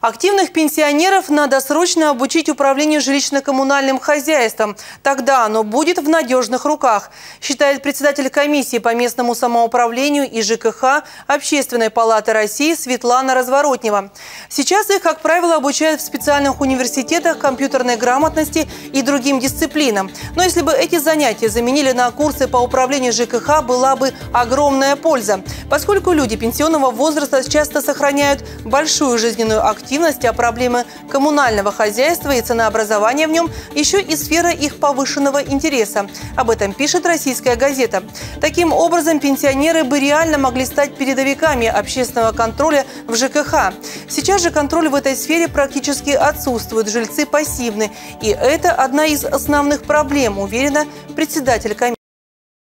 Активных пенсионеров надо срочно обучить управлению жилищно-коммунальным хозяйством. Тогда оно будет в надежных руках, считает председатель комиссии по местному самоуправлению и ЖКХ Общественной палаты России Светлана Разворотнева. Сейчас их, как правило, обучают в специальных университетах компьютерной грамотности и другим дисциплинам. Но если бы эти занятия заменили на курсы по управлению ЖКХ, была бы огромная польза, поскольку люди пенсионного возраста часто сохраняют большую жизненную активность активность, а проблемы коммунального хозяйства и ценообразования в нем еще и сфера их повышенного интереса. Об этом пишет российская газета. Таким образом, пенсионеры бы реально могли стать передовиками общественного контроля в ЖКХ. Сейчас же контроль в этой сфере практически отсутствует, жильцы пассивны. И это одна из основных проблем, уверена председатель комиссии.